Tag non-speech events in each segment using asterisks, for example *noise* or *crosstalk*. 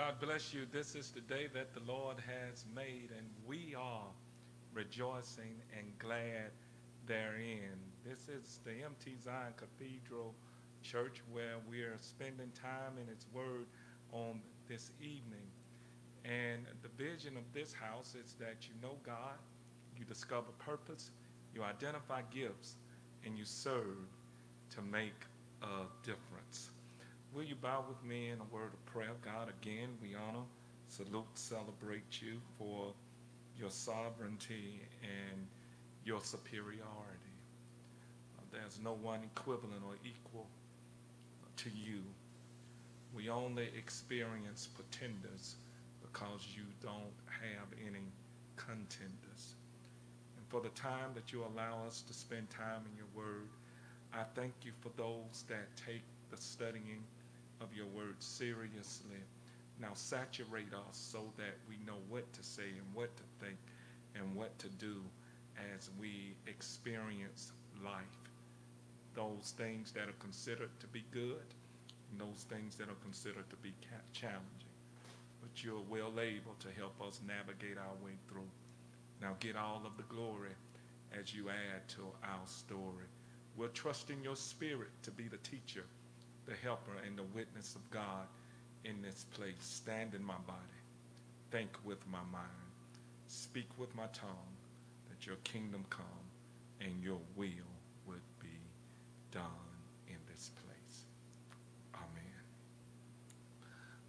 God bless you. This is the day that the Lord has made, and we are rejoicing and glad therein. This is the MT Zion Cathedral Church where we're spending time in its word on this evening. And the vision of this house is that you know God, you discover purpose, you identify gifts, and you serve to make a difference. Will you bow with me in a word of prayer? God, again, we honor, salute, celebrate you for your sovereignty and your superiority. Uh, there's no one equivalent or equal to you. We only experience pretenders because you don't have any contenders. And for the time that you allow us to spend time in your word, I thank you for those that take the studying of your word seriously. Now saturate us so that we know what to say and what to think and what to do as we experience life. Those things that are considered to be good and those things that are considered to be challenging. But you're well able to help us navigate our way through. Now get all of the glory as you add to our story. We're trusting your spirit to be the teacher, the helper, and the witness of God in this place. Stand in my body. Think with my mind. Speak with my tongue that your kingdom come and your will would be done in this place. Amen.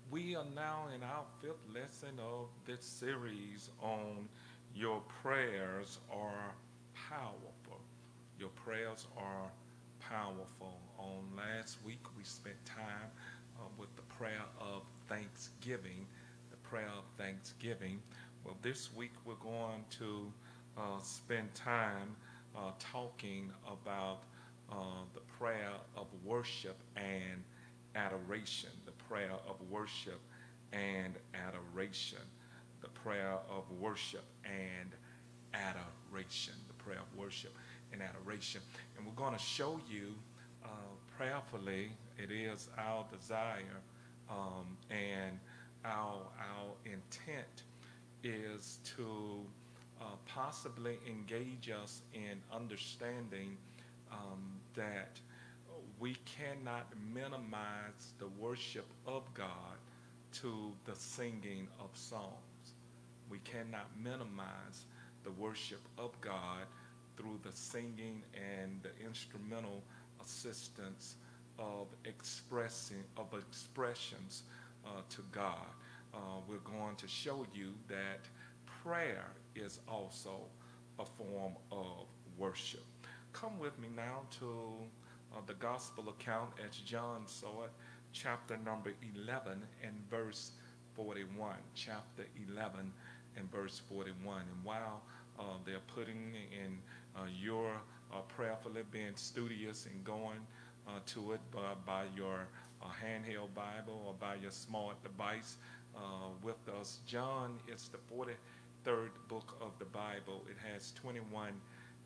We are now in our fifth lesson of this series on your prayers are powerful. Your prayers are powerful. On last week, we spent time uh, with the prayer of thanksgiving, the prayer of thanksgiving. Well, this week we're going to uh, spend time uh, talking about uh, the prayer of worship and adoration, the prayer of worship and adoration, the prayer of worship and adoration, the prayer of worship and adoration. And we're going to show you uh, prayerfully, it is our desire um, and our, our intent is to uh, possibly engage us in understanding um, that we cannot minimize the worship of God to the singing of songs. We cannot minimize the worship of God through the singing and the instrumental assistance of expressing of expressions uh, to God. Uh, we're going to show you that prayer is also a form of worship. Come with me now to uh, the gospel account as John saw it, chapter number 11 and verse 41. Chapter 11 and verse 41. And while uh, they're putting in your uh, prayerfully being studious and going uh, to it by, by your handheld Bible or by your smart device with us. John is the 43rd book of the Bible. It has 21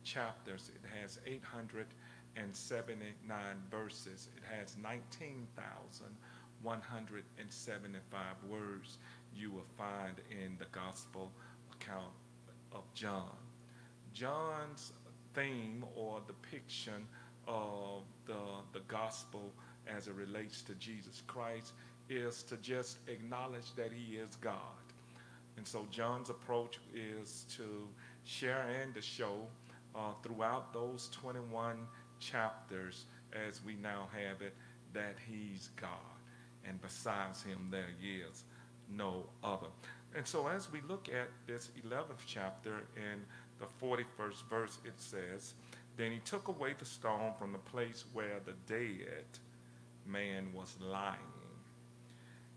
chapters. It has 879 verses. It has 19,175 words you will find in the gospel account of John. John's theme or depiction of the, the gospel as it relates to Jesus Christ is to just acknowledge that he is God. And so John's approach is to share and to show uh, throughout those 21 chapters as we now have it that he's God. And besides him there is no other. And so as we look at this 11th chapter in the 41st verse, it says, Then he took away the stone from the place where the dead man was lying.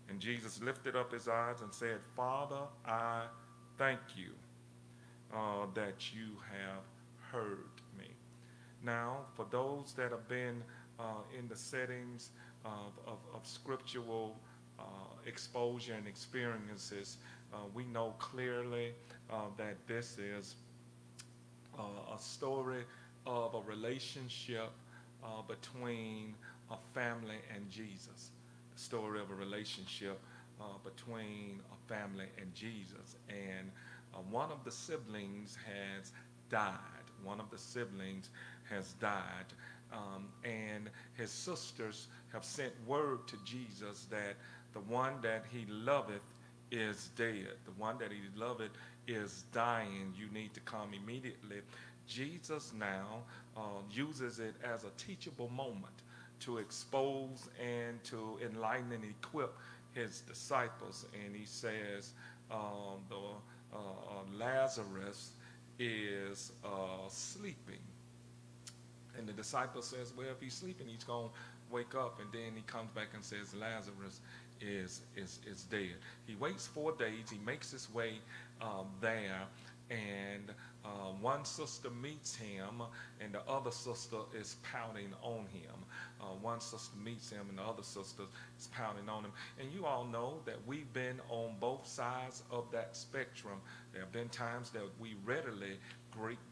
And Jesus lifted up his eyes and said, Father, I thank you uh, that you have heard me. Now, for those that have been uh, in the settings of, of, of scriptural uh, exposure and experiences, uh, we know clearly uh, that this is a story of a relationship between a family and Jesus. The story of a relationship uh, between a family and Jesus. And uh, one of the siblings has died. One of the siblings has died. Um, and his sisters have sent word to Jesus that the one that he loveth is dead. The one that he loveth is dying. You need to come immediately. Jesus now uh, uses it as a teachable moment to expose and to enlighten and equip his disciples. And he says, um, the uh, uh, Lazarus is uh, sleeping. And the disciple says, well, if he's sleeping, he's going to wake up. And then he comes back and says, Lazarus is, is, is dead. He waits four days. He makes his way um, there. And uh, one sister meets him, and the other sister is pouting on him. Uh, one sister meets him, and the other sister is pouting on him. And you all know that we've been on both sides of that spectrum. There have been times that we readily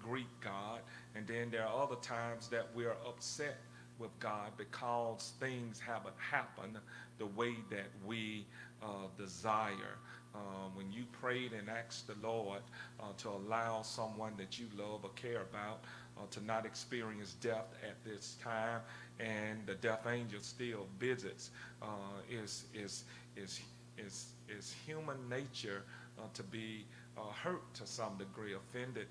greet, God, and then there are other times that we're upset with God because things haven't happened the way that we uh, desire. Uh, when you prayed and asked the Lord uh, to allow someone that you love or care about uh, to not experience death at this time, and the death angel still visits, uh, is, is, is, is, is human nature uh, to be hurt to some degree, offended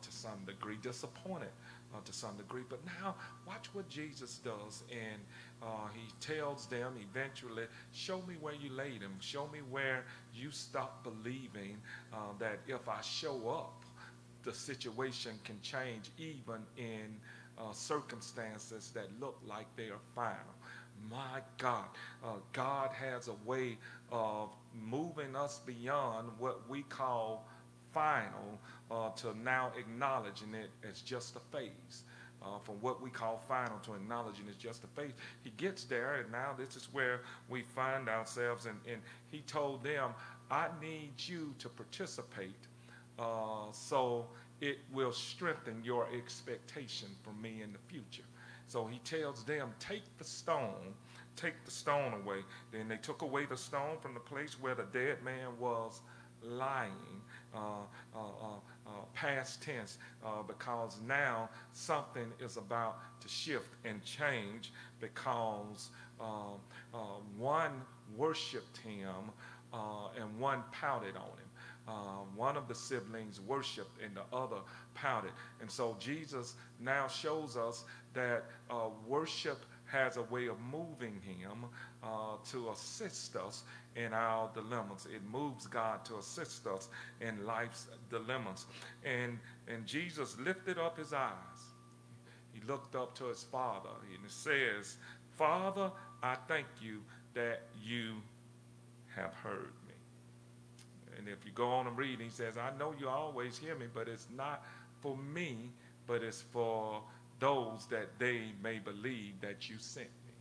to some degree, disappointed uh, to some degree. But now, watch what Jesus does. And uh, he tells them eventually, Show me where you laid him. Show me where you stopped believing uh, that if I show up, the situation can change even in uh, circumstances that look like they are final. My God, uh, God has a way of moving us beyond what we call final uh, to now acknowledging it as just a phase. Uh, from what we call final to acknowledging it's just a phase. He gets there, and now this is where we find ourselves. And, and he told them, I need you to participate uh, so it will strengthen your expectation for me in the future. So he tells them, take the stone, take the stone away. Then they took away the stone from the place where the dead man was lying. Uh, uh, uh, past tense because now something is about to shift and change because um, one worshiped him and one pouted on him. Uh, one of the siblings worshiped and the other pouted. And so Jesus now shows us that uh, worship has a way of moving him uh, to assist us in our dilemmas. It moves God to assist us in life's dilemmas. And, and Jesus lifted up his eyes. He looked up to his Father and it says, Father, I thank you that you have heard me. And if you go on and read, he says, I know you always hear me, but it's not for me, but it's for those that they may believe that you sent me.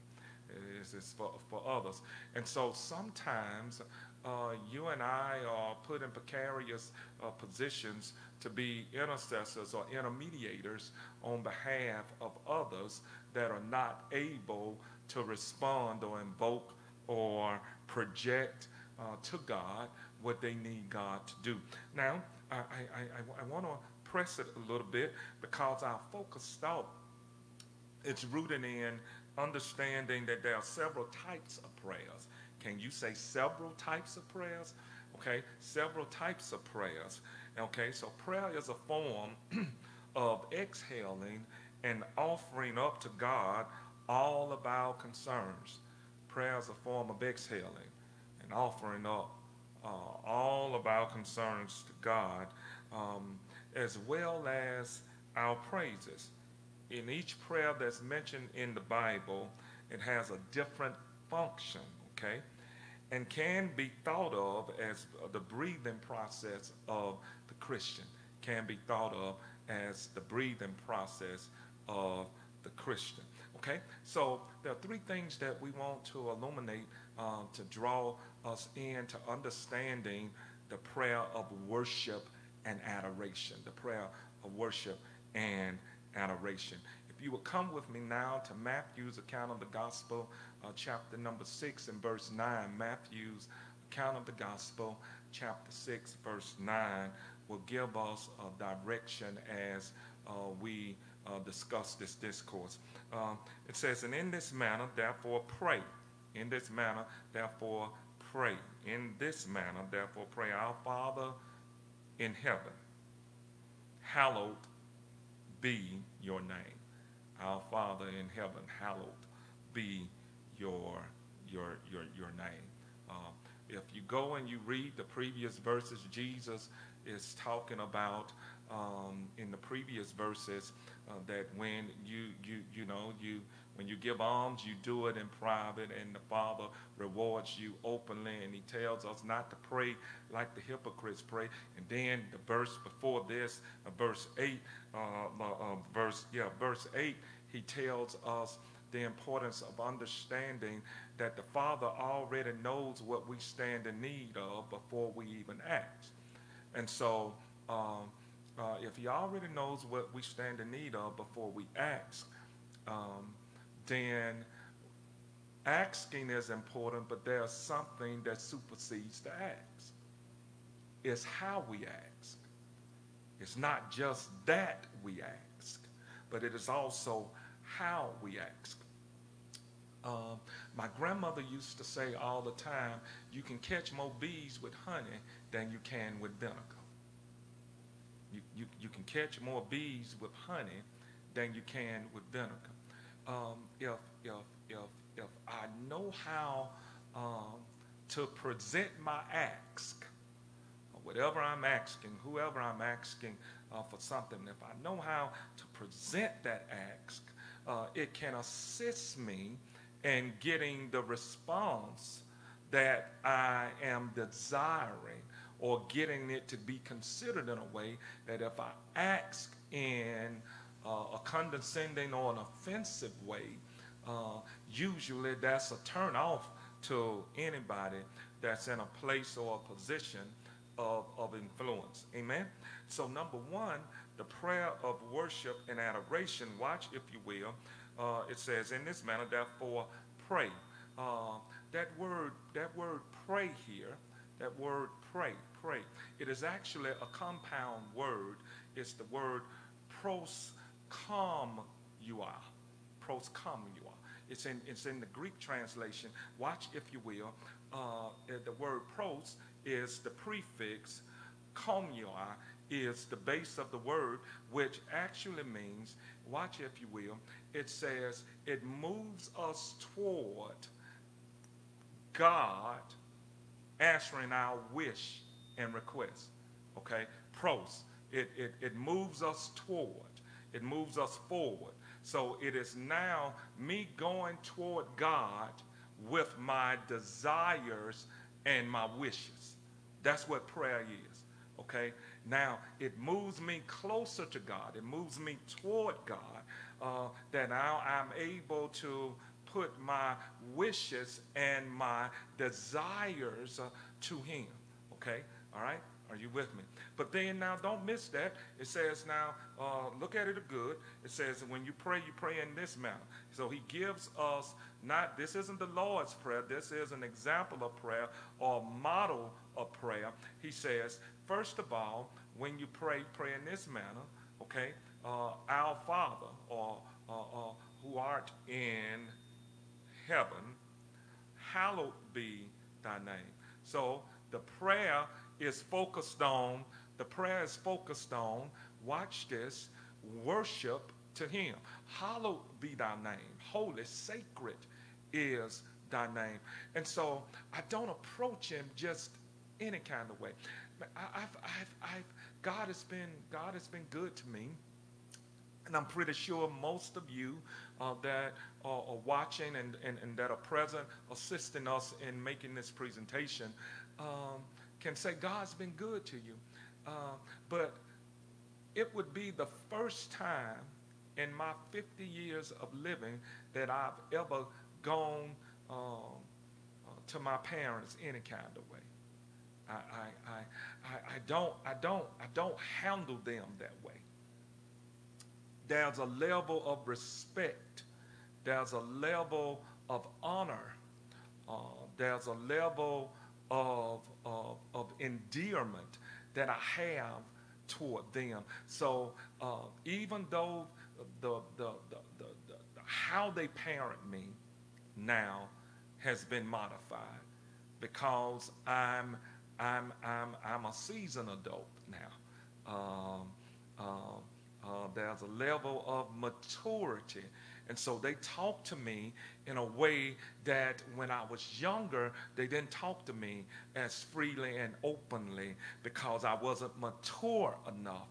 is, is for, for others. And so sometimes uh, you and I are put in precarious uh, positions to be intercessors or intermediators on behalf of others that are not able to respond or invoke or project uh, to God what they need God to do. Now, I, I, I, I want to press it a little bit because our focus thought it's rooted in understanding that there are several types of prayers. Can you say several types of prayers? Okay, several types of prayers. Okay, so prayer is a form *clears throat* of exhaling and offering up to God all of our concerns. Prayer is a form of exhaling and offering up uh, all of our concerns to God, um, as well as our praises in each prayer that's mentioned in the Bible, it has a different function, okay? And can be thought of as the breathing process of the Christian, can be thought of as the breathing process of the Christian. Okay, so there are three things that we want to illuminate uh, to draw us into understanding the prayer of worship and adoration. The prayer of worship and adoration. If you will come with me now to Matthew's account of the gospel, uh, chapter number 6 and verse 9, Matthew's account of the gospel, chapter 6, verse 9, will give us a direction as uh, we uh, discuss this discourse. Um, it says, And in this manner, therefore, pray. In this manner, therefore, pray. In this manner, therefore, pray. Our Father in heaven, hallowed be your name. Our Father in heaven, hallowed be your, your, your, your name. Uh, if you go and you read the previous verses, Jesus is talking about um, in the previous verses uh, that when you, you, you know, you, when you give alms, you do it in private, and the Father rewards you openly. And He tells us not to pray like the hypocrites pray. And then the verse before this, uh, verse 8, uh, uh, uh verse, yeah, verse 8, He tells us the importance of understanding that the Father already knows what we stand in need of before we even ask. And so, um, uh, if He already knows what we stand in need of before we ask, um, then asking is important, but there's something that supersedes the ask. It's how we ask. It's not just that we ask, but it is also how we ask. Um, my grandmother used to say all the time, you can catch more bees with honey than you can with vinegar. You, you, you can catch more bees with honey than you can with vinegar. Um, if, if, if, if I know how um, to present my ask, whatever I'm asking, whoever I'm asking uh, for something, if I know how to present that ask, uh, it can assist me in getting the response that I am desiring or getting it to be considered in a way that if I ask in uh, a condescending or an offensive way, uh, usually that's a turn off to anybody that's in a place or a position of, of influence. Amen? So, number one, the prayer of worship and adoration, watch if you will, uh, it says, in this manner, therefore, pray. Uh, that word, that word pray here, that word pray, pray, it is actually a compound word. It's the word pros come you are. Pros come you are. It's in, it's in the Greek translation. Watch, if you will. Uh, the word pros is the prefix. Come you are is the base of the word, which actually means, watch if you will, it says it moves us toward God answering our wish and request. Okay? Pros. It, it, it moves us toward. It moves us forward. So it is now me going toward God with my desires and my wishes. That's what prayer is. Okay? Now, it moves me closer to God. It moves me toward God. Uh, that now I'm able to put my wishes and my desires uh, to Him. Okay? All right? Are you with me? But then now, don't miss that. It says now, uh, look at it a good. It says when you pray, you pray in this manner. So he gives us not, this isn't the Lord's prayer. This is an example of prayer or model of prayer. He says, first of all, when you pray, pray in this manner, okay? Uh, our Father, or uh, uh, who art in heaven, hallowed be thy name. So the prayer is focused on, the prayer is focused on, watch this, worship to him. Hallowed be thy name. Holy, sacred is thy name. And so I don't approach him just any kind of way. I've, I've, I've, God has been, God has been good to me. And I'm pretty sure most of you uh, that are, are watching and, and, and, that are present, assisting us in making this presentation, um, can say God's been good to you. Uh, but it would be the first time in my 50 years of living that I've ever gone uh, uh, to my parents any kind of way. I, I, I, I, don't, I, don't, I don't handle them that way. There's a level of respect. There's a level of honor. Uh, there's a level of, of, of endearment that I have toward them. So uh, even though the, the, the, the, how they parent me now has been modified because I'm, I'm, I'm, I'm a seasoned adult now. Um, uh, uh, there's a level of maturity. And so they talk to me in a way that when I was younger, they didn't talk to me as freely and openly because I wasn't mature enough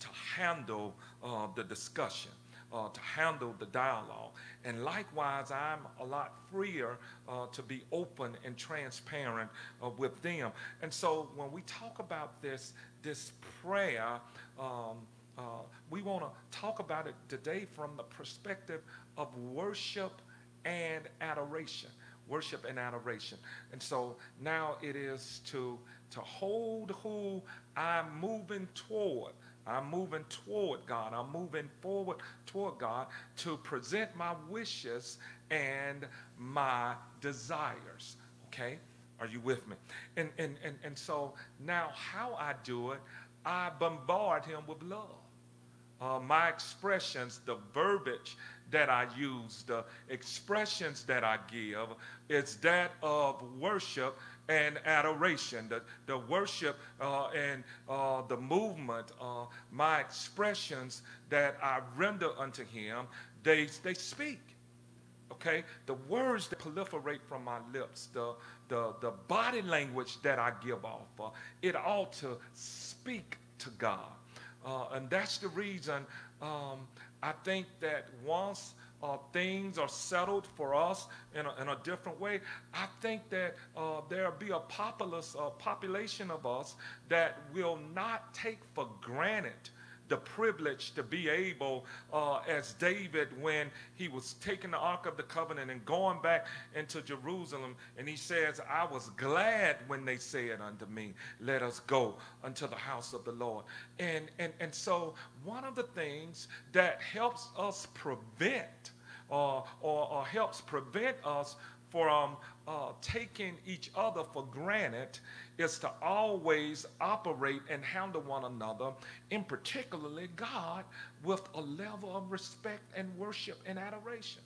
to handle uh, the discussion. Uh, to handle the dialogue. And likewise, I'm a lot freer uh, to be open and transparent uh, with them. And so when we talk about this, this prayer, um, uh, we want to talk about it today from the perspective of worship and adoration. Worship and adoration. And so now it is to, to hold who I'm moving toward. I'm moving toward God. I'm moving forward toward God to present my wishes and my desires. Okay? Are you with me? And, and, and, and so now, how I do it, I bombard him with love. Uh, my expressions, the verbiage that I use, the expressions that I give, is that of worship and adoration. The, the worship uh, and uh, the movement, uh, my expressions that I render unto him, they, they speak. Okay? The words that proliferate from my lips, the, the, the body language that I give off, uh, it ought to speak to God. Uh, and that's the reason um, I think that once uh, things are settled for us in a, in a different way, I think that uh, there'll be a populace, a population of us that will not take for granted the privilege to be able, uh, as David, when he was taking the Ark of the Covenant and going back into Jerusalem, and he says, I was glad when they said unto me, Let us go unto the house of the Lord. And, and, and so, one of the things that helps us prevent uh, or, or helps prevent us from uh, taking each other for granted is to always operate and handle one another, in particularly God, with a level of respect and worship and adoration.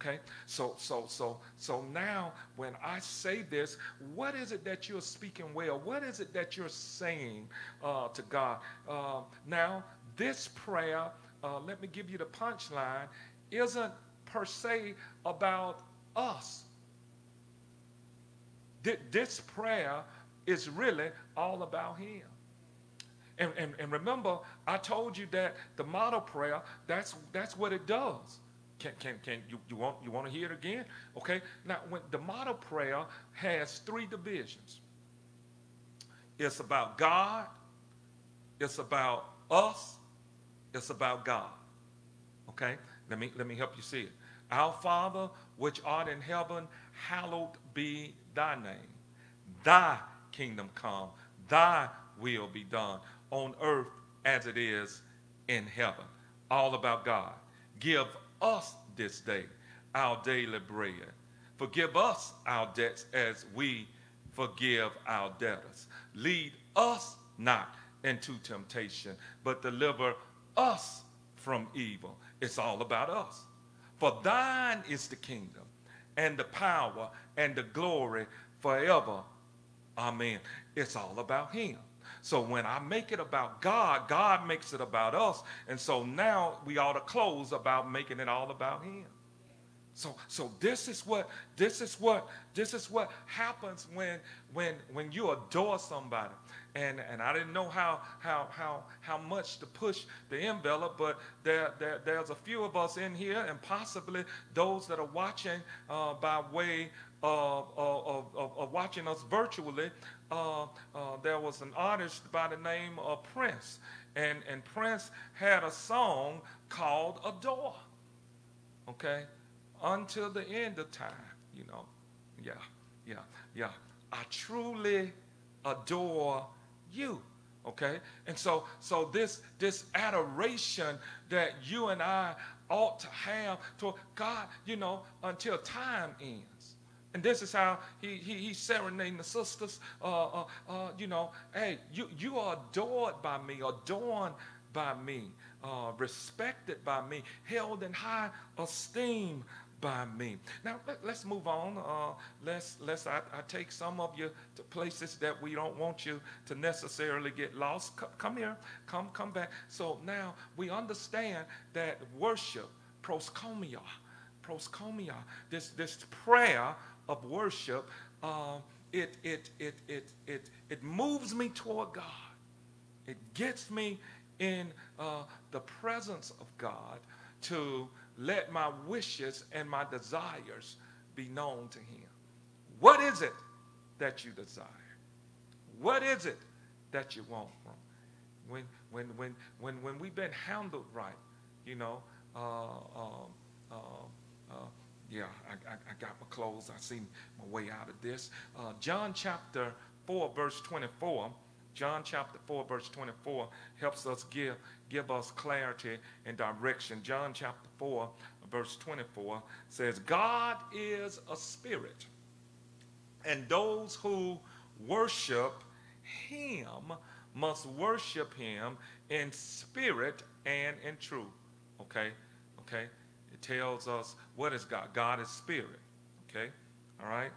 Okay, so so so so now when I say this, what is it that you're speaking well? What is it that you're saying uh, to God? Uh, now this prayer, uh, let me give you the punchline, isn't per se about us. This prayer is really all about him. And, and, and remember, I told you that the model prayer, that's, that's what it does. Can, can, can you, you, want, you want to hear it again? Okay. Now, when the model prayer has three divisions it's about God, it's about us, it's about God. Okay? Let me, let me help you see it. Our Father, which art in heaven, hallowed be thy name. Thy kingdom come, thy will be done on earth as it is in heaven. All about God. Give us this day our daily bread. Forgive us our debts as we forgive our debtors. Lead us not into temptation, but deliver us from evil. It's all about us. For thine is the kingdom and the power and the glory forever. Amen. It's all about him. So when I make it about God, God makes it about us. And so now we ought to close about making it all about him. So so this is what this is what this is what happens when when when you adore somebody and and I didn't know how how how how much to push the envelope, but there, there there's a few of us in here, and possibly those that are watching uh, by way of, of, of, of, watching us virtually. Uh, uh, there was an artist by the name of Prince, and and Prince had a song called "Adore." Okay, until the end of time, you know. Yeah, yeah, yeah. I truly adore you okay and so so this this adoration that you and i ought to have to god you know until time ends And this is how he, he, he's serenading the sisters. Uh, uh, uh, you know, hey, you, you are adored by me, adorned by me, uh, respected by me, held in high esteem by me. Now let, us move on. Uh, let's let's I, I, take some of you to places that we don't want you to necessarily get lost. C come here, come come back. So now we understand that worship, proskomia, proskomia, this this prayer of worship, uh, it it it it it it moves me toward God. It gets me in uh, the presence of God to let my wishes and my desires be known to him. What is it that you desire? What is it that you want from? When, when, when, when, when we've been handled right, you know, uh, um, uh, uh, yeah, I, I, I, got my clothes. I see my way out of this. Uh, John chapter 4, verse 24. John chapter 4, verse 24 helps us give, give us clarity and direction. John chapter 4, verse 24 says, God is a spirit, and those who worship him must worship him in spirit and in truth. Okay? Okay? It tells us what is God? God is spirit. Okay? All right?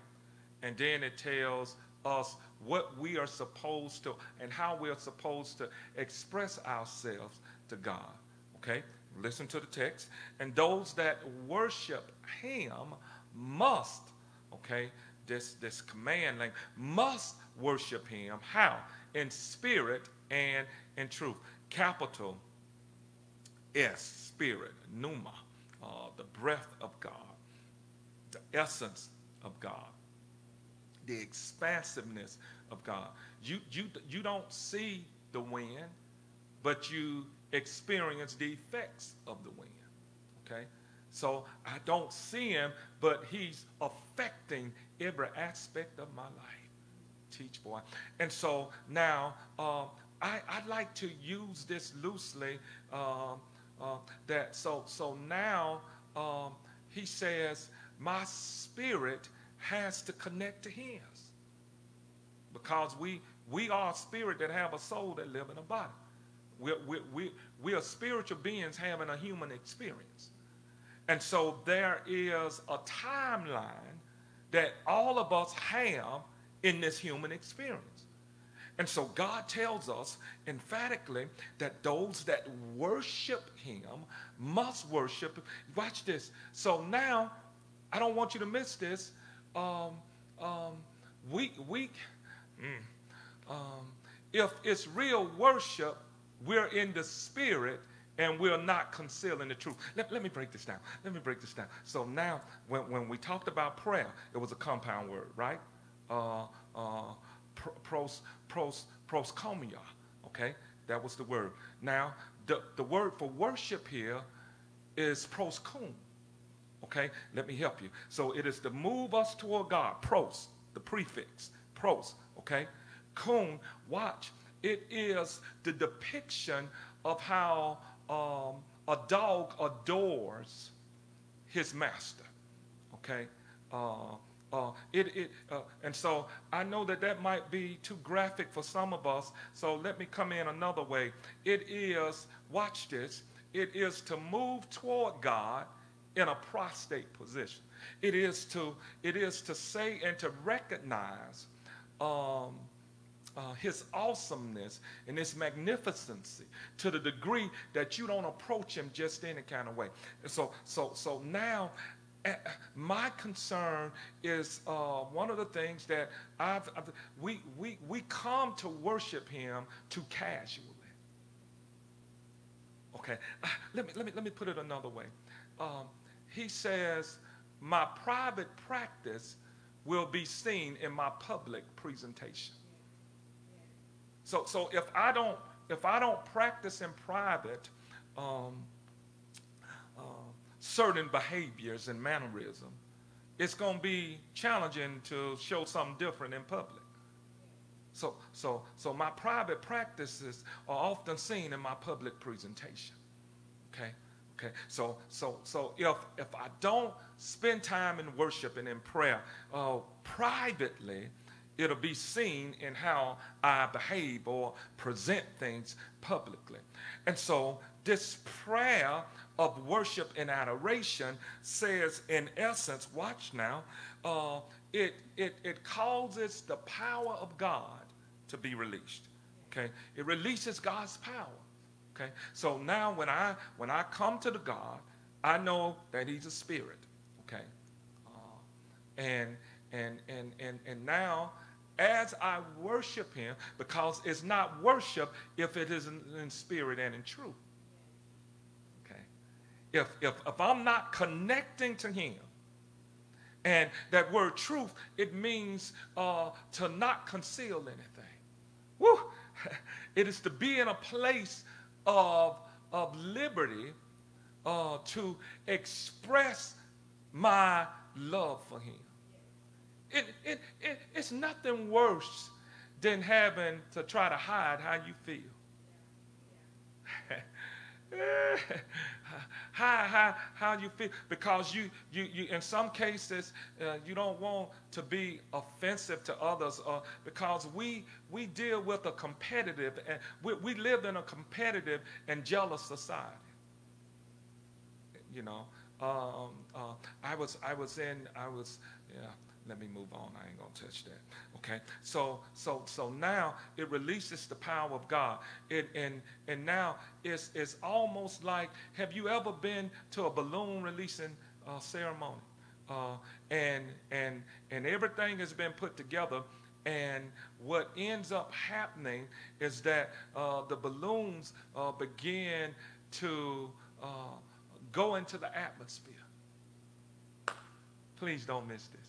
And then it tells us what we are supposed to and how we are supposed to express ourselves to God. Okay? Listen to the text. And those that worship him must, okay, this, this command must worship him. How? In spirit and in truth. Capital S, spirit, pneuma, uh, the breath of God, the essence of God the expansiveness of God. You, you, you don't see the wind, but you experience the effects of the wind. Okay? So I don't see him, but he's affecting every aspect of my life. Teach boy. And so now uh, I, I'd like to use this loosely. Uh, uh, that so so now um, he says, my spirit has to connect to his. Because we, we are a spirit that have a soul that live in a body. We're, we're, we're, we are spiritual beings having a human experience. And so there is a timeline that all of us have in this human experience. And so God tells us emphatically that those that worship him must worship. Watch this. So now, I don't want you to miss this um, um, we, we, mm, um, if it's real worship, we're in the spirit and we're not concealing the truth. Let, let me break this down. Let me break this down. So now, when, when we talked about prayer, it was a compound word, right? Uh, uh, pros, pros, proskomia, okay? That was the word. Now, the, the word for worship here is proskum. Okay, let me help you. So it is to move us toward God. Pros, the prefix. Pros, okay? Kun, watch. It is the depiction of how um, a dog adores his master. Okay? Uh, uh, it, it, uh, and so I know that that might be too graphic for some of us, so let me come in another way. It is, watch this, it is to move toward God in a prostrate position. It is to, it is to say and to recognize um, uh, his awesomeness and his magnificency to the degree that you don't approach him just any kind of way. so, so, so now my concern is uh, one of the things that I've, I've, we, we, we come to worship him too casually. Okay, uh, let me, let me, let me put it another way. Um, he says, my private practice will be seen in my public presentation. So, so if I don't, if I don't practice in private um, certain behaviors and mannerism, it's going to be challenging to show something different in public. So, so, so my private practices are often seen in my public presentation. Okay, Okay, so so so if if I don't spend time in worship and in prayer uh, privately, it'll be seen in how I behave or present things publicly. And so this prayer of worship and adoration says, in essence, watch now, uh, it, it, it causes the power of God to be released. Okay, it releases God's power. Okay, so now when I when I come to the God, I know that He's a spirit. Okay, uh, and and and and and now as I worship Him, because it's not worship if it isn't in spirit and in truth. If if if I'm not connecting to Him. And that word truth, it means uh, to not conceal anything. Woo! *laughs* It is to be in a place of, of liberty uh, to express my love for him. It, it, it, it's nothing worse than having to try to hide how you feel. *laughs* how, how, how you feel? Because you, you, you in some cases uh, you don't want to be offensive to others uh, because we we deal with a competitive and we, we live in a competitive and jealous society. You know um, uh, I was I was in I was yeah let me move on. I ain't gonna touch that. Okay. So so so now it releases the power of God. It and and now it's it's almost like have you ever been to a balloon releasing uh, ceremony? Uh, and and and everything has been put together. And what ends up happening is that uh, the balloons uh, begin to uh, go into the atmosphere. Please don't miss this.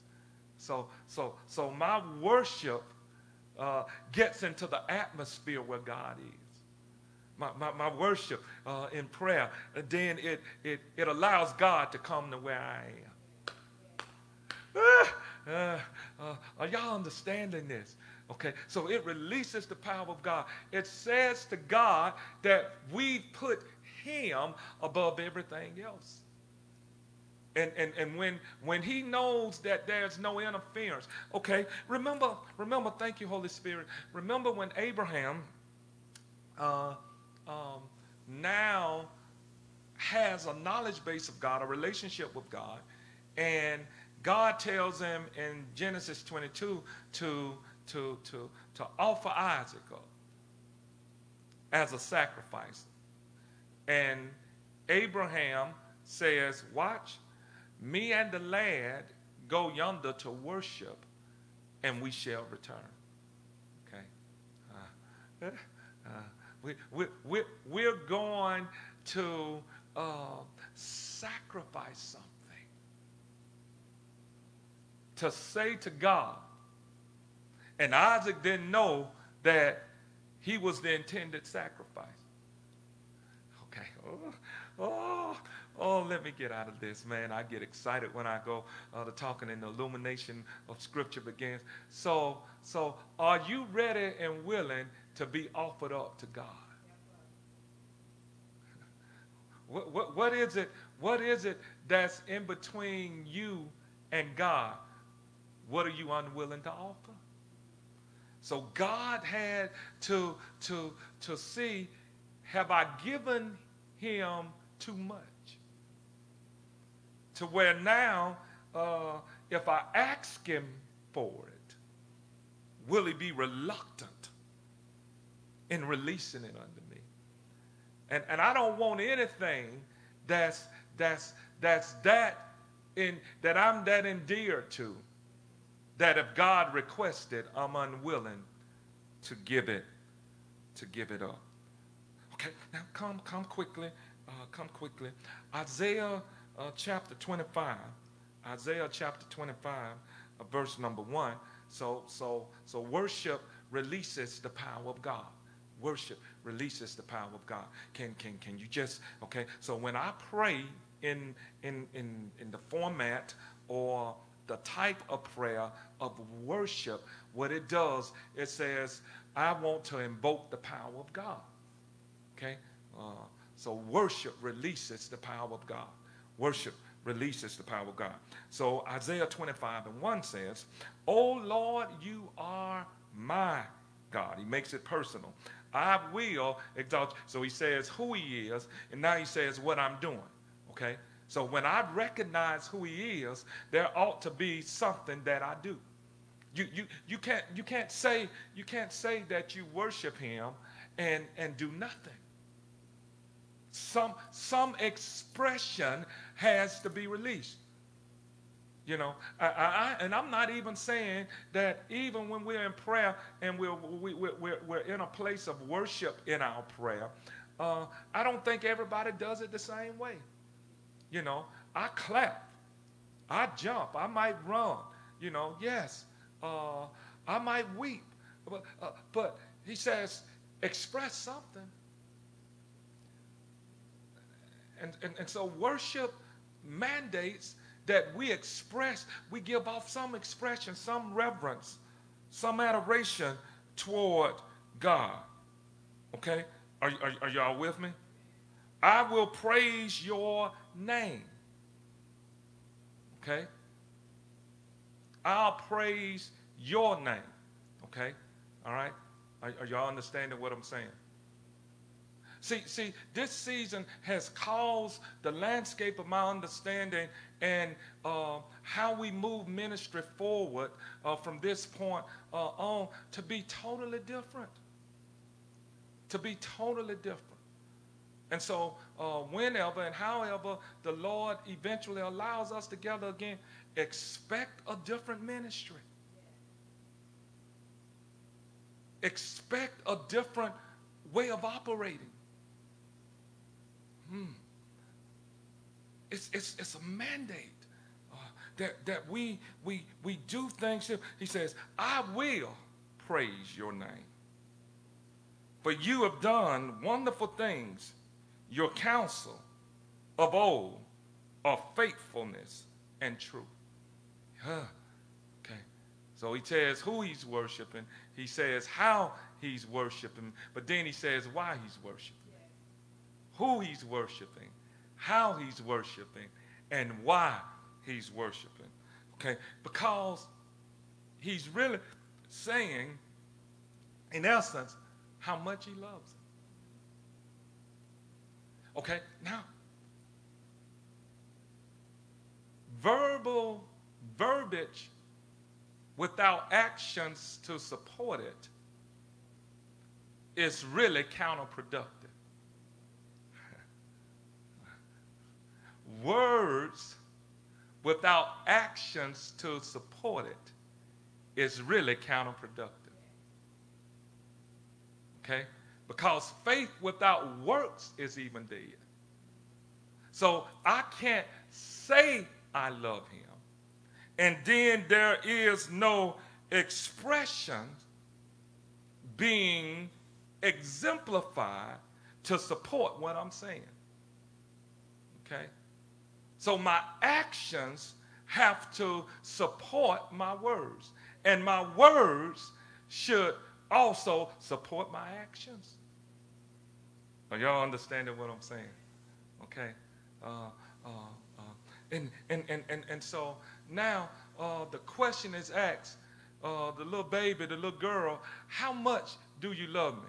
So, so, so my worship uh, gets into the atmosphere where God is. My, my, my worship uh, in prayer, then it, it, it allows God to come to where I am. Ah, uh, uh, are y'all understanding this? Okay, so it releases the power of God. It says to God that we put Him above everything else. And, and, and when, when he knows that there's no interference. Okay, remember, remember, thank you, Holy Spirit. Remember when Abraham uh, um, now has a knowledge base of God, a relationship with God, and God tells him in Genesis 22 to, to, to, to offer Isaac up as a sacrifice. And Abraham says, Watch, me and the lad go yonder to worship, and we shall return. Okay? Uh, uh, we, we, we, we're going to uh, sacrifice something to say to God. And Isaac didn't know that he was the intended sacrifice. Okay. Oh, oh, Oh, let me get out of this, man. I get excited when I go uh, to talking and the illumination of Scripture begins. So, so are you ready and willing to be offered up to God? *laughs* What, what, what is it? What is it that's in between you and God? What are you unwilling to offer? So God had to to to see, have I given him too much? To where now, uh, if I ask him for it, will he be reluctant in releasing it unto me? And, and I don't want anything that's, that's, that's that in, that I'm that endeared to, that if God requested, I'm unwilling to give it, to give it up. Okay, now come, come quickly, uh, come quickly. Isaiah uh, chapter 25, Isaiah chapter 25, uh, verse number one. So, so, so worship releases the power of God. Worship releases the power of God. Can, can, can you just, okay? So when I pray in, in, in, in the format or the type of prayer of worship, what it does, it says, I want to invoke the power of God. Okay? Uh, So worship releases the power of God. Worship releases the power of God. So Isaiah 25 and 1 says, Oh Lord, you are my God. He makes it personal. I will exalt you. So he says who he is, and now he says what I'm doing. Okay? So when I recognize who he is, there ought to be something that I do. You, you, you, can't, you, can't say, you can't say that you worship him and, and do nothing. Some, some expression has to be released. You know, I, I, and I'm not even saying that even when we're in prayer and we're, we, are we we're in a place of worship in our prayer, uh, I don't think everybody does it the same way. You know, I clap, I jump, I might run. You know, yes, uh, I might weep, but, uh, but he says, express something. And, and, and so worship mandates that we express, we give off some expression, some reverence, some adoration toward God. Okay? Are, are, are y'all with me? I will praise your name. Okay? I'll praise your name. Okay? All right? Are, are y'all understanding what I'm saying? See, see, this season has caused the landscape of my understanding and uh, how we move ministry forward uh, from this point uh, on to be totally different. To be totally different. And so, uh, whenever and however the Lord eventually allows us together again, expect a different ministry. Expect a different way of operating. Hmm. It's, it's, it's a mandate uh, that, that we, we, we do things. He says, I will praise your name. For you have done wonderful things. Your counsel of old are faithfulness and truth. Huh. Okay. So he says who he's worshiping. He says how he's worshiping. But then he says why he's worshiping who he's worshiping, how he's worshiping, and why he's worshiping. Okay? Because he's really saying, in essence, how much he loves. Okay? Now, verbal verbiage without actions to support it is really counterproductive. Words without actions to support it is really counterproductive. Okay? Because faith without works is even dead. So I can't say I love him. And then there is no expression being exemplified to support what I'm saying. Okay? So my actions have to support my words. And my words should also support my actions. Are y'all understanding what I'm saying? Okay. Uh, uh, uh, and, and, and, and, and so now uh, the question is asked, uh, the little baby, the little girl, how much do you love me?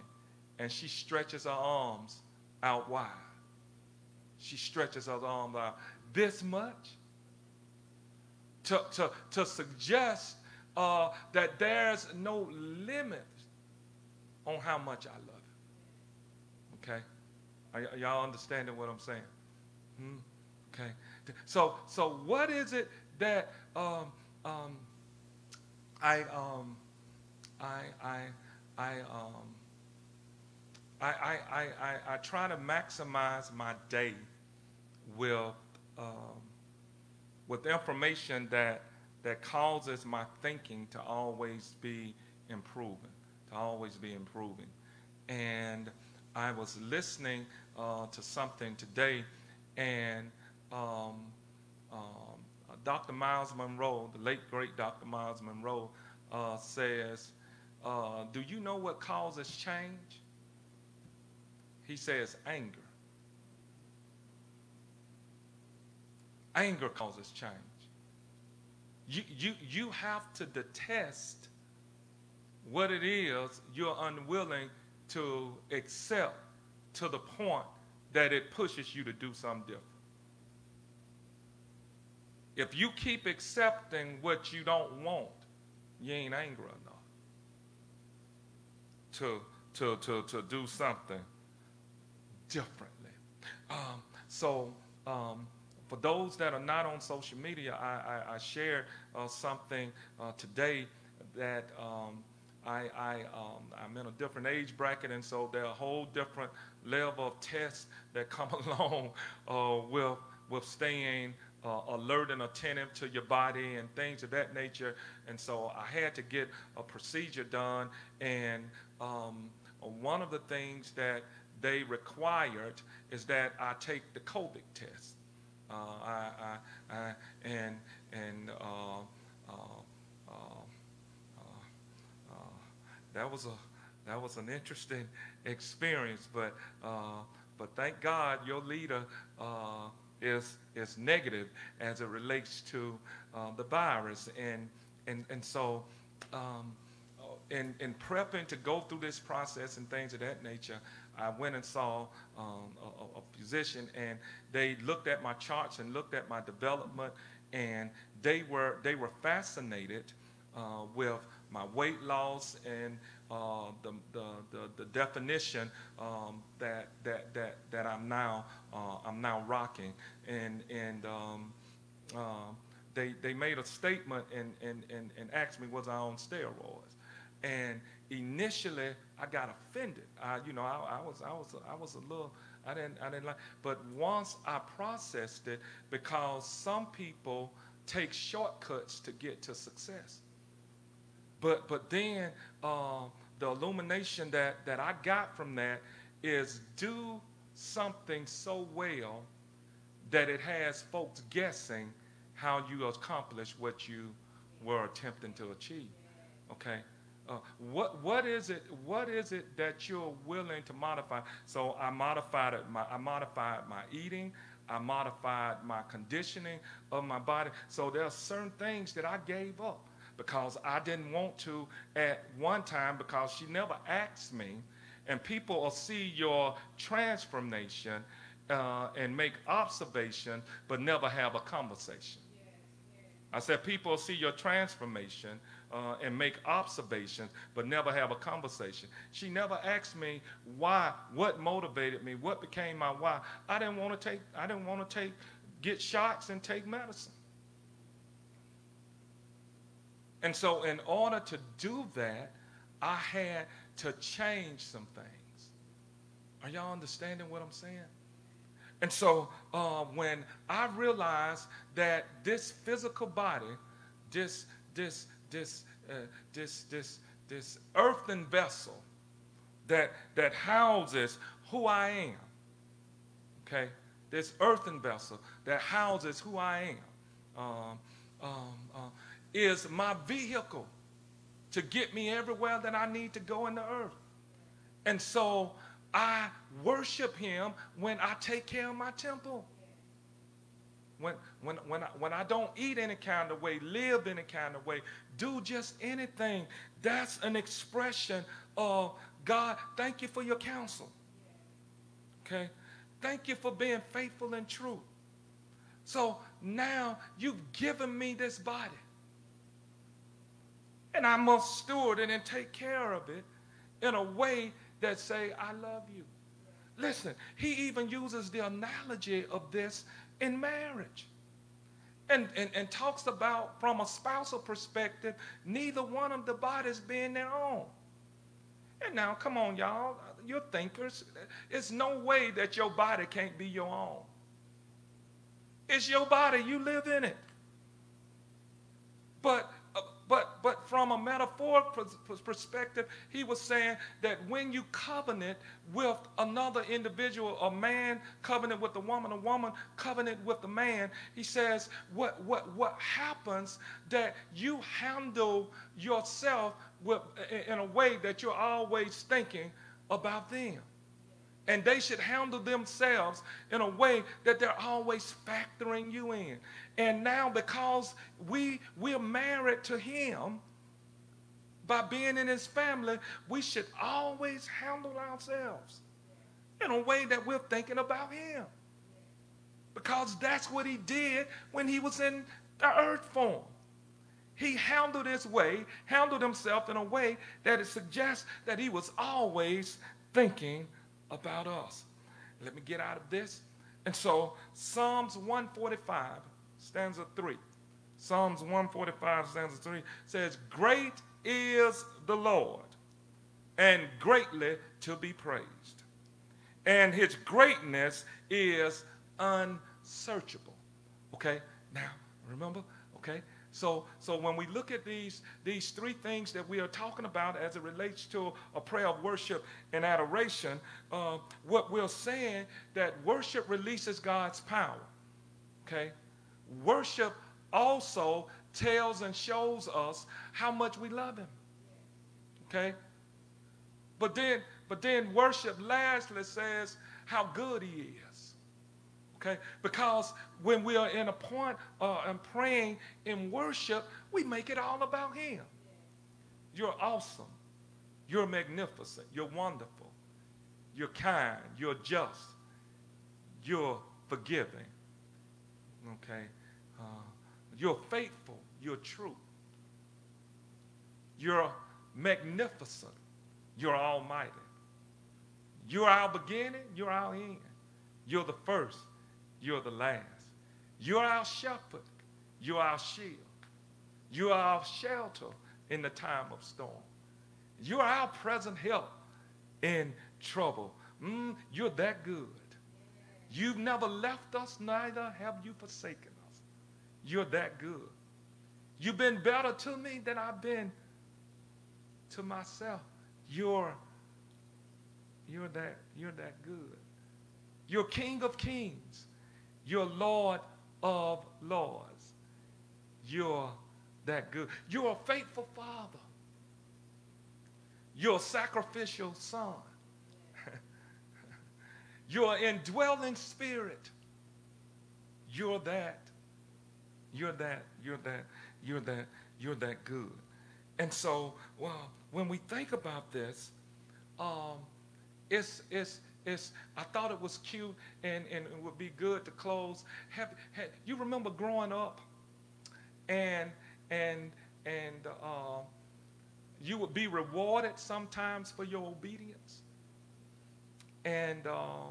And she stretches her arms out wide. She stretches her arms out this much? To, to, to suggest uh, that there's no limit on how much I love it. Okay? Are, y'all understanding what I'm saying? Hmm? Okay. So, so what is it that um, um, I, um, I, I, I, um, I, I, I, I, I try to maximize my day with um, with information that that causes my thinking to always be improving, to always be improving. And I was listening uh, to something today, and um, um, Dr. Myles Munroe, the late great Dr. Myles Munroe, uh, says, uh, "Do you know what causes change?" He says, "Anger." Anger causes change. You, you, you have to detest what it is you're unwilling to accept to the point that it pushes you to do something different. If you keep accepting what you don't want, you ain't angry enough to, to, to, to do something differently. Um, so, um, for those that are not on social media, I, I, I uh, something uh, today that um, I, I, um, I'm in a different age bracket, and so there are a whole different level of tests that come *laughs* along uh, with, with staying uh, alert and attentive to your body and things of that nature. And so I had to get a procedure done, and um, one of the things that they required is that I take the COVID test. Uh, I, I, I, and and uh, uh, that was a that was an interesting experience. But but thank God your leader is is negative as it relates to the virus, and and and so. Um, in, in prepping to go through this process and things of that nature, I went and saw um, a, a, physician, and they looked at my charts and looked at my development, and they were they were fascinated uh, with my weight loss and uh, the, the, the, the, definition um, that, that, that, that I'm now uh, I'm now rocking, and and um, uh, they they made a statement and, and, and, and asked me was I on steroids, and initially I got offended. I, you know, I, I, was, I, was, I was a little, I didn't, I didn't like, but once I processed it, because some people take shortcuts to get to success. But, but then uh, the illumination that, that I got from that is do something so well that it has folks guessing how you accomplish what you were attempting to achieve. Okay? Uh, what what is it what is it that you're willing to modify? So i modified it my, i modified my eating i modified my conditioning of my body. So there are certain things that i gave up because i didn't want to at one time because she never asked me. And people will see your transformation uh, and make observation but never have a conversation. I said, people see your transformation, uh, and make observations, but never have a conversation. She never asked me why, what motivated me, what became my why. I didn't want to take, I didn't want to take, get shots and take medicine. And so in order to do that, I had to change some things. Are y'all understanding what I'm saying? And so uh, when I realized that this physical body, this, this, this, uh, this, this, this earthen vessel that, that houses who I am. Okay? This earthen vessel that houses who I am um, um, uh, is my vehicle to get me everywhere that I need to go in the earth. And so I worship him when I take care of my temple when, when, when, I, when I don't eat any kind of way, live any kind of way, do just anything, that's an expression of God, thank you for your counsel. Okay? Thank you for being faithful and true. So now you've given me this body. And I must steward it and take care of it in a way that say, I love you. Listen, he even uses the analogy of this in marriage. And, and, and talks about from a spousal perspective, neither one of the bodies being their own. And now, come on, y'all, you're thinkers. It's no way that your body can't be your own. It's your body, you live in it. But but, but from a metaphorical perspective, he was saying that when you covenant with another individual, a man covenant with a woman, a woman covenant with a man, he says what, what, what happens that you handle yourself with, in a way that you're always thinking about them. And they should handle themselves in a way that they're always factoring you in. And now, because we, we're married to Him, by being in His family, we should always handle ourselves in a way that we're thinking about Him. Because that's what He did when He was in the earth form. He handled his way, handled himself in a way that it suggests that he was always thinking about us. Let me get out of this. And so Psalms 145, stanza 3. Psalms 145, stanza 3 says, Great is the Lord, and greatly to be praised. And his greatness is unsearchable. Okay? Now, remember, okay? So, so when we look at these, these three things that we are talking about as it relates to a prayer of worship and adoration, uh, what we're saying that worship releases God's power. Okay? Worship also tells and shows us how much we love him. Okay? But then, but then worship lastly says how good he is. Okay? Because when we are in a point uh, and praying in worship, we make it all about Him. You're awesome. You're magnificent. You're wonderful. You're kind. You're just. You're forgiving. Okay? Uh, you're faithful. You're true. You're magnificent. You're almighty. You're our beginning. You're our end. You're the first you're the last. You're our shepherd. You're our shield. You are our shelter in the time of storm. You are our present help in trouble. Mm, you're that good. You've never left us, neither have you forsaken us. You're that good. You've been better to me than I've been to myself. You're, you're, that, you're that good. You're King of kings. You're Lord of lords. You're that good. You're a faithful father. You're a sacrificial son. *laughs* You're indwelling spirit. You're that. You're that. You're that. You're that. You're that good. And so, well, when we think about this, um, it's, it's, it's, I thought it was cute and, and it would be good to close. Have, have, you remember growing up and, and, and uh, you would be rewarded sometimes for your obedience. And uh,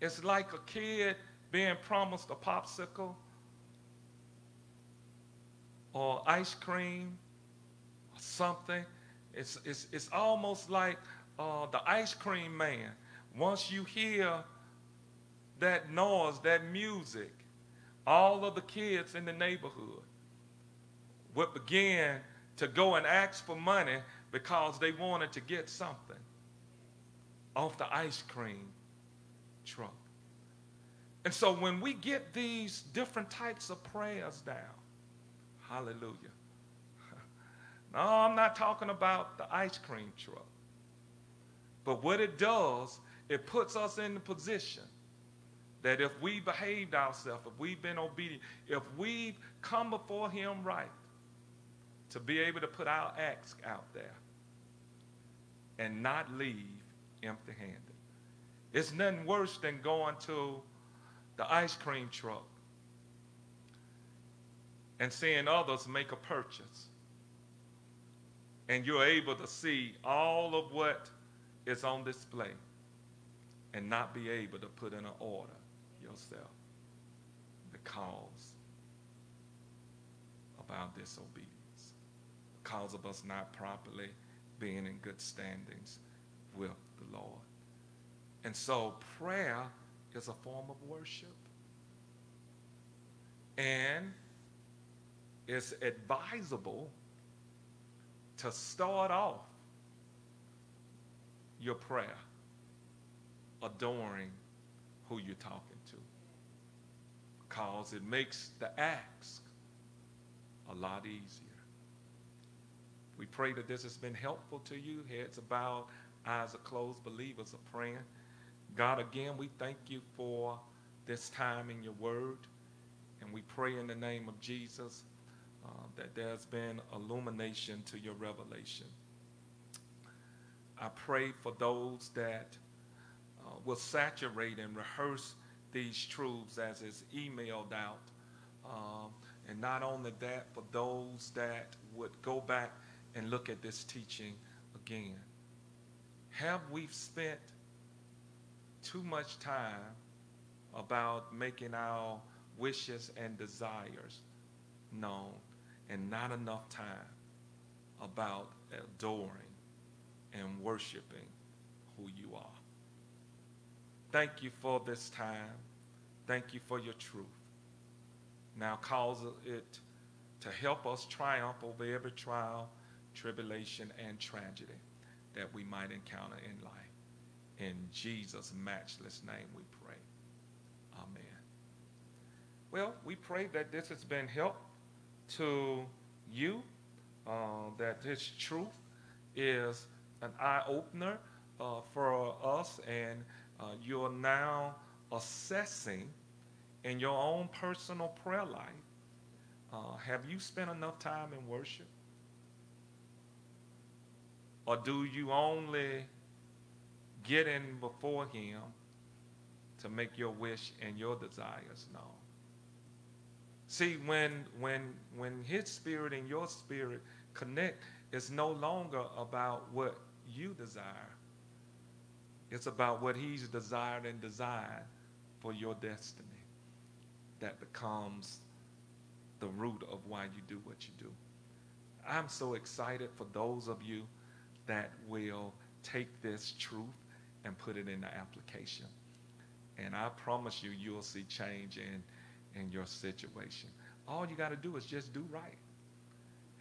it's like a kid being promised a popsicle or ice cream or something. It's, it's, it's almost like uh, the ice cream man once you hear that noise, that music, all of the kids in the neighborhood would begin to go and ask for money because they wanted to get something off the ice cream truck. And so when we get these different types of prayers down, hallelujah. *laughs* no, I'm not talking about the ice cream truck. But what it does it puts us in the position that if we behaved ourselves, if we've been obedient, if we've come before him right, to be able to put our acts out there and not leave empty handed. It's nothing worse than going to the ice cream truck and seeing others make a purchase. And you're able to see all of what is on display and not be able to put in an order yourself because of our disobedience, because of us not properly being in good standings with the Lord. And so prayer is a form of worship. And it's advisable to start off your prayer adoring who you're talking to. Because it makes the ask a lot easier. We pray that this has been helpful to you. Heads bowed, eyes are closed, believers are praying. God, again, we thank you for this time in your word. And we pray in the name of Jesus uh, that there's been illumination to your revelation. I pray for those that will saturate and rehearse these truths as it's emailed out. Um, and not only that, for those that would go back and look at this teaching again. Have we spent too much time about making our wishes and desires known and not enough time about adoring and worshiping who you are. Thank you for this time. Thank you for your truth. Now cause it to help us triumph over every trial, tribulation, and tragedy that we might encounter in life. In Jesus' matchless name we pray. Amen. Well, we pray that this has been help to you, uh, that this truth is an eye opener uh, for us, and uh, you're now assessing in your own personal prayer life. Uh, have you spent enough time in worship? Or do you only get in before Him to make your wish and your desires known? See, when, when, when His Spirit and your spirit connect, it's no longer about what you desire. It's about what He's desired and designed for your destiny. That becomes the root of why you do what you do. I'm so excited for those of you that will take this truth and put it into application. And I promise you, you'll see change in, in your situation. All you got to do is just do right.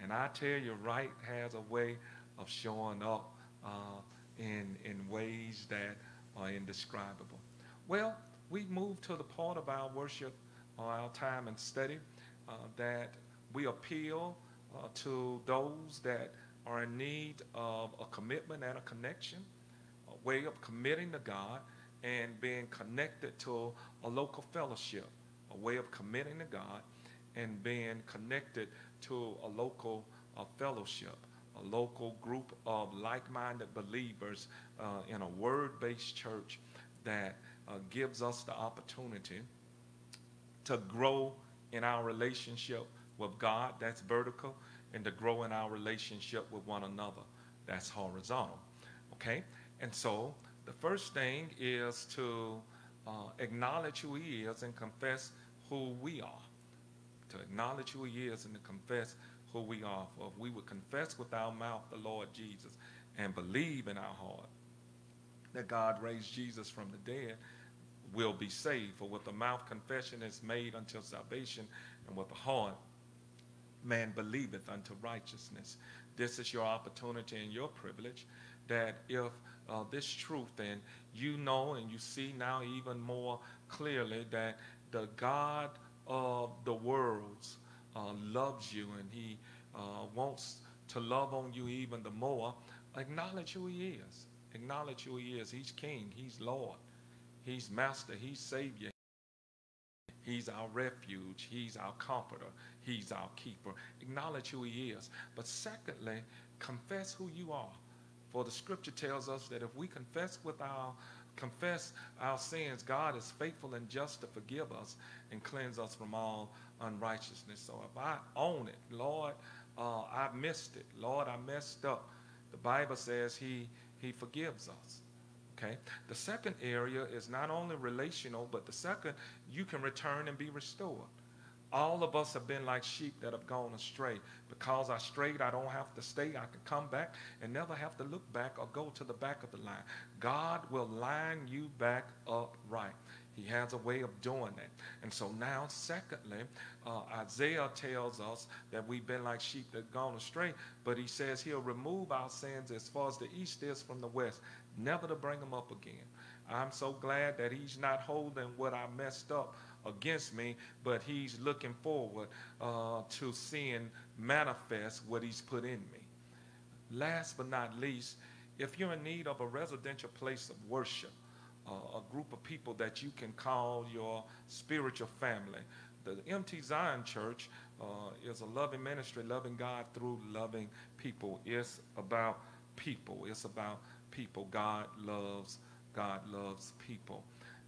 And I tell you, right has a way of showing up uh, in, in ways that are indescribable. Well, we move to the part of our worship, or our time and study, uh, that we appeal uh, to those that are in need of a commitment and a connection, a way of committing to God and being connected to a local fellowship, a way of committing to God and being connected to a local uh, fellowship, a local group of like-minded believers uh, in a word-based church that uh, gives us the opportunity to grow in our relationship with God, that's vertical, and to grow in our relationship with one another. That's horizontal. Okay? And so the first thing is to uh, acknowledge who He is and confess who we are. To acknowledge who He is and to confess who we are. For if we would confess with our mouth the Lord Jesus and believe in our heart that God raised Jesus from the dead, will be saved. For with the mouth confession is made until salvation, and with the heart man believeth unto righteousness. This is your opportunity and your privilege that if uh, this truth and you know and you see now even more clearly that the God of the worlds uh, loves you and he uh, wants to love on you even the more, acknowledge who he is. Acknowledge who he is. He's king. He's Lord. He's master. He's savior. He's our refuge. He's our comforter. He's our keeper. Acknowledge who he is. But secondly, confess who you are. For the scripture tells us that if we confess with our confess our sins, God is faithful and just to forgive us and cleanse us from all unrighteousness. So if I own it, Lord, uh, I missed it. Lord, I messed up. The Bible says he, he forgives us. Okay? The second area is not only relational, but the second, you can return and be restored. All of us have been like sheep that have gone astray. Because I strayed, I don't have to stay. I can come back and never have to look back or go to the back of the line. God will line you back up right. He has a way of doing that. And so now, secondly, uh, Isaiah tells us that we've been like sheep that gone astray, but he says he'll remove our sins as far as the east is from the west, never to bring them up again. I'm so glad that he's not holding what I messed up against me, but he's looking forward uh, to seeing manifest what he's put in me. Last but not least, if you're in need of a residential place of worship, a group of people that you can call your spiritual family. The MT Zion Church uh, is a loving ministry, loving God through loving people. It's about people. It's about people. God loves. God loves people,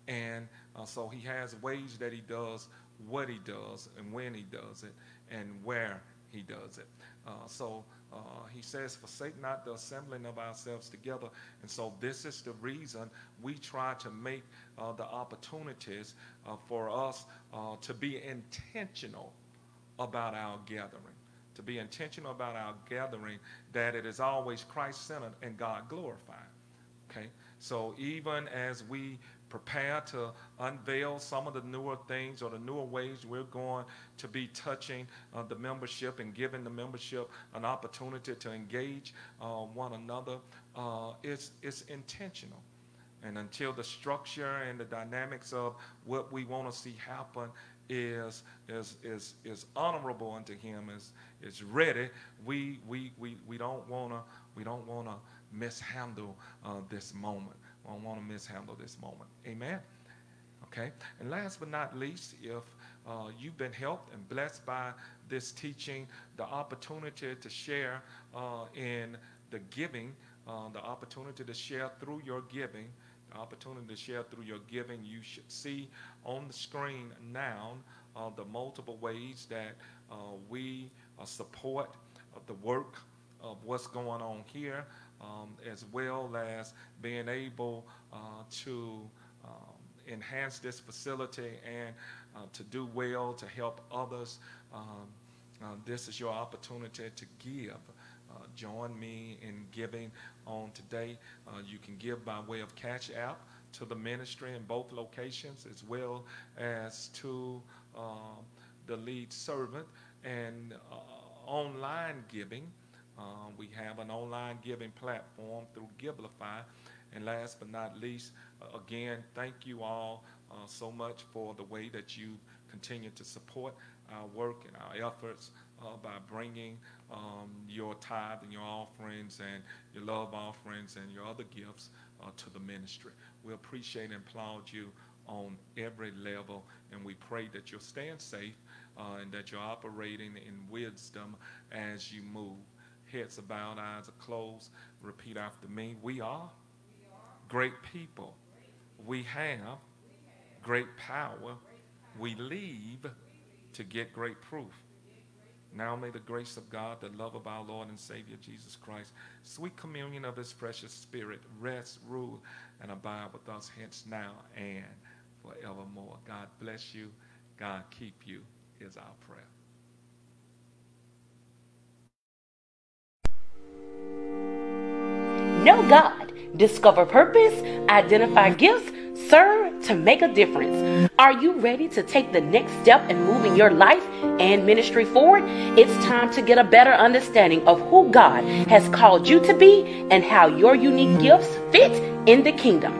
and uh, so He has ways that He does what He does and when He does it and where He does it. Uh, so uh, he says, forsake not the assembling of ourselves together. And so this is the reason we try to make uh, the opportunities uh, for us uh, to be intentional about our gathering. To be intentional about our gathering, that it is always Christ centered and God glorified. Okay? So even as we prepare to unveil some of the newer things or the newer ways we're going to be touching uh, the membership and giving the membership an opportunity to engage uh, one another. Uh, it's, it's intentional. And until the structure and the dynamics of what we want to see happen is, is, is, is honorable unto him, is, is ready, we, we, we, we don't want to we don't want to mishandle uh, this moment. I don't want to mishandle this moment. Amen. Okay. And last but not least, if uh, you've been helped and blessed by this teaching, the opportunity to share uh, in the giving, uh, the opportunity to share through your giving, the opportunity to share through your giving, you should see on the screen now uh, the multiple ways that uh, we uh, support the work of what's going on here um, as well as being able uh, to um, enhance this facility and uh, to do well, to help others. Um, uh, this is your opportunity to give. Uh, join me in giving on today. Uh, you can give by way of Cash App to the ministry in both locations as well as to um, the lead servant and uh, online giving. Um, we have an online giving platform through Givelify. And last but not least, uh, again, thank you all uh, so much for the way that you continue to support our work and our efforts uh, by bringing um, your tithe and your offerings and your love offerings and your other gifts uh, to the ministry. We appreciate and applaud you on every level, and we pray that you're staying safe uh, and that you're operating in wisdom as you move heads are bowed, eyes are closed. Repeat after me. We are great people. We have great power. We leave to get great proof. Now may the grace of God, the love of our Lord and Savior Jesus Christ, sweet communion of his precious spirit, rest, rule, and abide with us hence now and forevermore. God bless you. God keep you is our prayer. Know God, discover purpose, identify gifts, serve to make a difference. Are you ready to take the next step in moving your life and ministry forward? It's time to get a better understanding of who God has called you to be and how your unique gifts fit in the kingdom.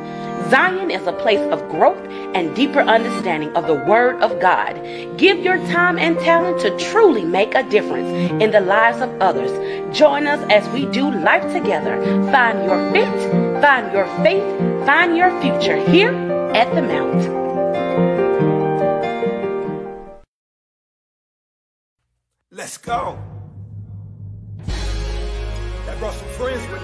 Zion is a place of growth and deeper understanding of the Word of God. Give your time and talent to truly make a difference in the lives of others. Join us as we do life together. Find your fit, find your faith, find your future here at the Mount. Let's go. That brought some friends with